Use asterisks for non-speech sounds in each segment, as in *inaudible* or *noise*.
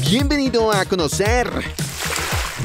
Bienvenido a conocer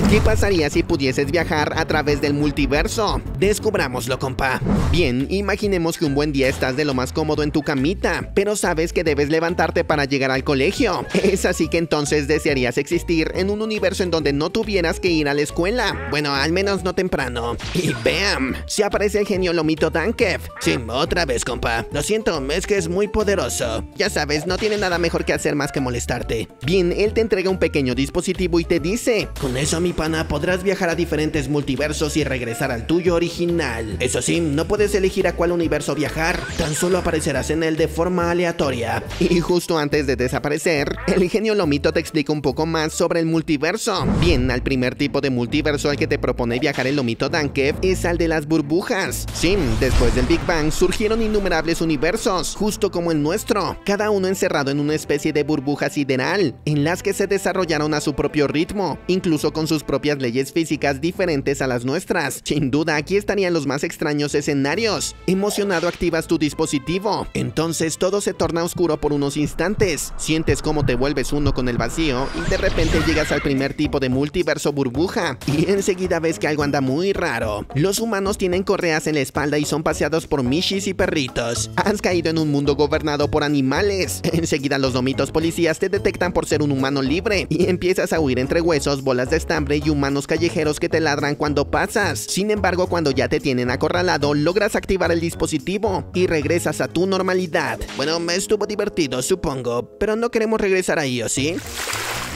¿Qué pasaría si pudieses viajar a través del multiverso? Descubrámoslo, compa. Bien, imaginemos que un buen día estás de lo más cómodo en tu camita, pero sabes que debes levantarte para llegar al colegio. *laughs* Es así que entonces desearías existir en un universo en donde no tuvieras que ir a la escuela. Bueno, al menos no temprano. Y ¡bam! Se aparece el genio Lomito Dankev. Sí, otra vez, compa. Lo siento, es que es muy poderoso. Ya sabes, no tiene nada mejor que hacer más que molestarte. Bien, él te entrega un pequeño dispositivo y te dice, con eso pana, podrás viajar a diferentes multiversos y regresar al tuyo original. Eso sí, no puedes elegir a cuál universo viajar, tan solo aparecerás en él de forma aleatoria. Y justo antes de desaparecer, el genio Lomito te explica un poco más sobre el multiverso. Bien, al primer tipo de multiverso al que te propone viajar el Lomito Dankev es al de las burbujas. Sí, después del Big Bang surgieron innumerables universos, justo como el nuestro, cada uno encerrado en una especie de burbuja sideral, en las que se desarrollaron a su propio ritmo, incluso con sus propias leyes físicas diferentes a las nuestras. Sin duda, aquí estarían los más extraños escenarios. Emocionado activas tu dispositivo. Entonces todo se torna oscuro por unos instantes. Sientes cómo te vuelves uno con el vacío y de repente llegas al primer tipo de multiverso burbuja. Y enseguida ves que algo anda muy raro. Los humanos tienen correas en la espalda y son paseados por mishis y perritos. Has caído en un mundo gobernado por animales. *laughs* Enseguida los domitos policías te detectan por ser un humano libre y empiezas a huir entre huesos, bolas de estambre y humanos callejeros que te ladran cuando pasas. Sin embargo, cuando ya te tienen acorralado, logras activar el dispositivo y regresas a tu normalidad. Bueno, me estuvo divertido, supongo, pero no queremos regresar ahí, ¿o sí?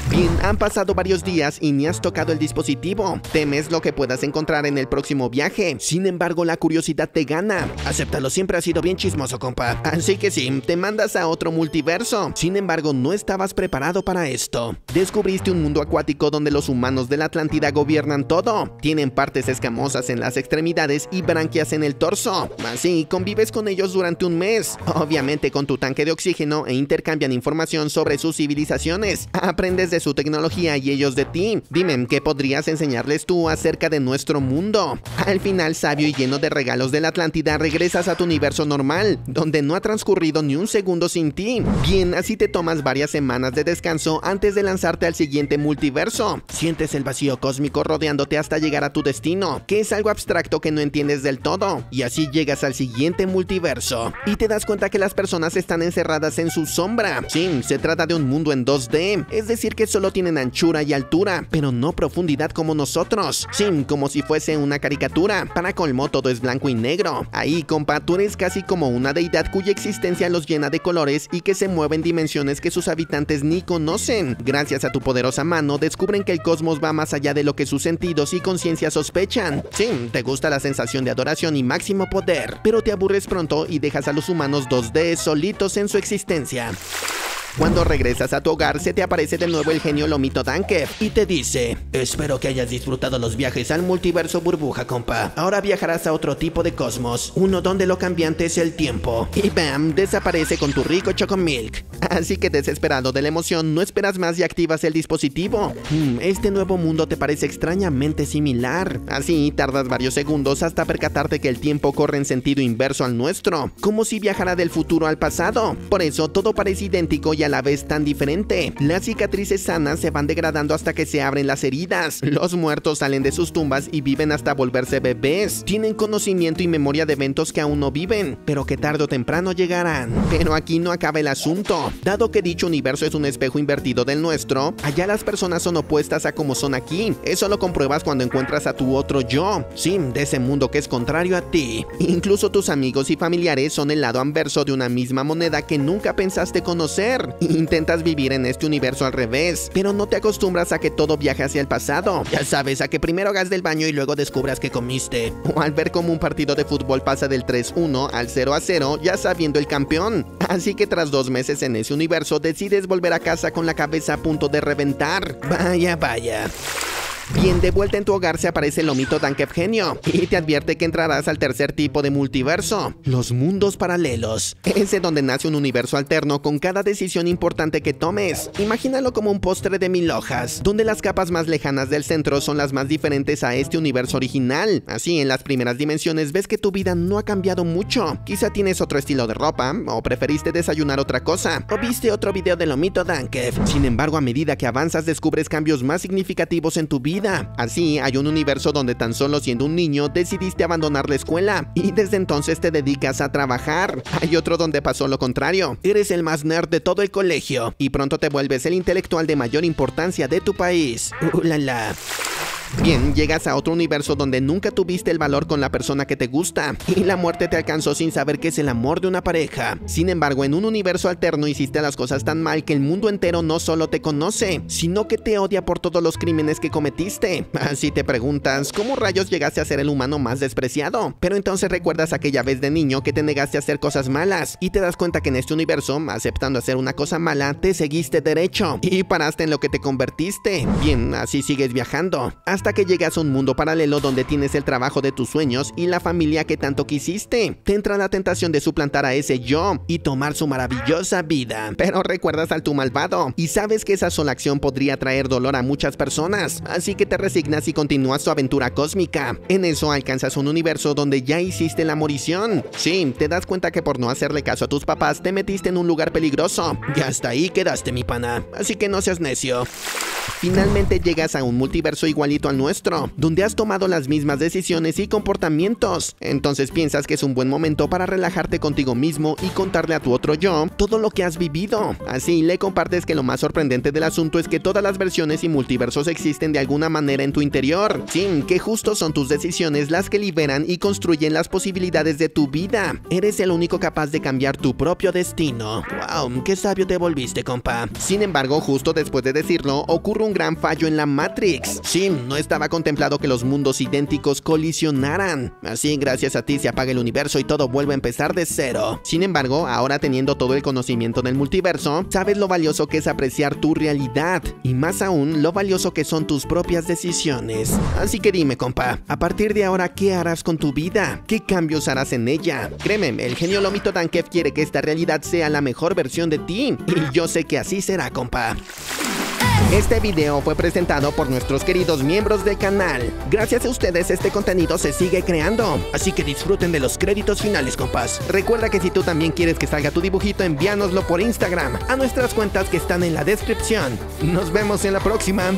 Bien, han pasado varios días y ni has tocado el dispositivo. Temes lo que puedas encontrar en el próximo viaje. Sin embargo, la curiosidad te gana. Acéptalo, siempre ha sido bien chismoso, compa. Así que sí, te mandas a otro multiverso. Sin embargo, no estabas preparado para esto. Descubriste un mundo acuático donde los humanos de la Atlántida gobiernan todo. Tienen partes escamosas en las extremidades y branquias en el torso. Así, convives con ellos durante un mes. Obviamente con tu tanque de oxígeno e intercambian información sobre sus civilizaciones. Aprendes de su tecnología y ellos de ti. Dime, ¿qué podrías enseñarles tú acerca de nuestro mundo? Al final, sabio y lleno de regalos de la Atlántida, regresas a tu universo normal, donde no ha transcurrido ni un segundo sin ti. Bien, así te tomas varias semanas de descanso antes de lanzarte al siguiente multiverso. Sientes el vacío cósmico rodeándote hasta llegar a tu destino, que es algo abstracto que no entiendes del todo. Y así llegas al siguiente multiverso. Y te das cuenta que las personas están encerradas en su sombra. Sí, se trata de un mundo en 2D, es decir que solo tienen anchura y altura, pero no profundidad como nosotros. Sí, como si fuese una caricatura. Para colmo todo es blanco y negro. Ahí, compa, tú eres casi como una deidad cuya existencia los llena de colores y que se mueve en dimensiones que sus habitantes ni conocen. Gracias a tu poderosa mano, descubren que el cosmos va más allá de lo que sus sentidos y conciencia sospechan. Sí, te gusta la sensación de adoración y máximo poder, pero te aburres pronto y dejas a los humanos 2D solitos en su existencia. Cuando regresas a tu hogar, se te aparece de nuevo el genio Lomito Danke y te dice: Espero que hayas disfrutado los viajes al multiverso burbuja, compa. Ahora viajarás a otro tipo de cosmos, uno donde lo cambiante es el tiempo. Y bam, desaparece con tu rico chocomilk. Así que desesperado de la emoción, no esperas más y activas el dispositivo. Hmm, este nuevo mundo te parece extrañamente similar. Así tardas varios segundos hasta percatarte que el tiempo corre en sentido inverso al nuestro, como si viajara del futuro al pasado. Por eso todo parece idéntico y a la vez tan diferente. Las cicatrices sanas se van degradando hasta que se abren las heridas. *laughs* Los muertos salen de sus tumbas y viven hasta volverse bebés. Tienen conocimiento y memoria de eventos que aún no viven, pero que tarde o temprano llegarán. Pero aquí no acaba el asunto. Dado que dicho universo es un espejo invertido del nuestro, allá las personas son opuestas a como son aquí. Eso lo compruebas cuando encuentras a tu otro yo. Sí, de ese mundo que es contrario a ti. Incluso tus amigos y familiares son el lado anverso de una misma moneda que nunca pensaste conocer. Intentas vivir en este universo al revés, pero no te acostumbras a que todo viaje hacia el pasado. Ya sabes, a que primero hagas del baño y luego descubras que comiste. O al ver cómo un partido de fútbol pasa del 3-1 al 0-0, ya sabiendo el campeón. Así que tras dos meses en ese universo, decides volver a casa con la cabeza a punto de reventar. Vaya, vaya. Bien, de vuelta en tu hogar se aparece el Lomito Dankev Genio y te advierte que entrarás al tercer tipo de multiverso, los mundos paralelos. Ese donde nace un universo alterno con cada decisión importante que tomes. Imagínalo como un postre de mil hojas, donde las capas más lejanas del centro son las más diferentes a este universo original. Así, en las primeras dimensiones ves que tu vida no ha cambiado mucho. Quizá tienes otro estilo de ropa, o preferiste desayunar otra cosa, o viste otro video de Lomito Dankev. Sin embargo, a medida que avanzas descubres cambios más significativos en tu vida. Así, hay un universo donde tan solo siendo un niño decidiste abandonar la escuela y desde entonces te dedicas a trabajar. Hay otro donde pasó lo contrario. Eres el más nerd de todo el colegio y pronto te vuelves el intelectual de mayor importancia de tu país. Uh, la, la. Bien, llegas a otro universo donde nunca tuviste el valor con la persona que te gusta y la muerte te alcanzó sin saber qué es el amor de una pareja. Sin embargo, en un universo alterno hiciste las cosas tan mal que el mundo entero no solo te conoce, sino que te odia por todos los crímenes que cometiste. *laughs* Así te preguntas, ¿cómo rayos llegaste a ser el humano más despreciado? Pero entonces recuerdas aquella vez de niño que te negaste a hacer cosas malas y te das cuenta que en este universo, aceptando hacer una cosa mala, te seguiste derecho y paraste en lo que te convertiste. Bien, así sigues viajando que llegas a un mundo paralelo donde tienes el trabajo de tus sueños y la familia que tanto quisiste. Te entra la tentación de suplantar a ese yo y tomar su maravillosa vida. Pero recuerdas al tu malvado y sabes que esa sola acción podría traer dolor a muchas personas, así que te resignas y continúas tu aventura cósmica. En eso alcanzas un universo donde ya hiciste la morición. Sí, te das cuenta que por no hacerle caso a tus papás te metiste en un lugar peligroso. Y hasta ahí quedaste mi pana, así que no seas necio. Finalmente llegas a un multiverso igualito al nuestro, donde has tomado las mismas decisiones y comportamientos. Entonces piensas que es un buen momento para relajarte contigo mismo y contarle a tu otro yo todo lo que has vivido. Así le compartes que lo más sorprendente del asunto es que todas las versiones y multiversos existen de alguna manera en tu interior. Sí, que justo son tus decisiones las que liberan y construyen las posibilidades de tu vida. Eres el único capaz de cambiar tu propio destino. Wow, qué sabio te volviste, compa. Sin embargo, justo después de decirlo, ocurre un gran fallo en la Matrix. Sí, no estaba contemplado que los mundos idénticos colisionaran. Así, gracias a ti se apaga el universo y todo vuelve a empezar de cero. Sin embargo, ahora teniendo todo el conocimiento del multiverso, sabes lo valioso que es apreciar tu realidad y más aún lo valioso que son tus propias decisiones. Así que dime, compa, a partir de ahora, ¿qué harás con tu vida? ¿Qué cambios harás en ella? Créeme, el genio Lomito Dankev quiere que esta realidad sea la mejor versión de ti y yo sé que así será, compa. Este video fue presentado por nuestros queridos miembros del canal. Gracias a ustedes este contenido se sigue creando, así que disfruten de los créditos finales, compas. Recuerda que si tú también quieres que salga tu dibujito, envíanoslo por Instagram a nuestras cuentas que están en la descripción. Nos vemos en la próxima.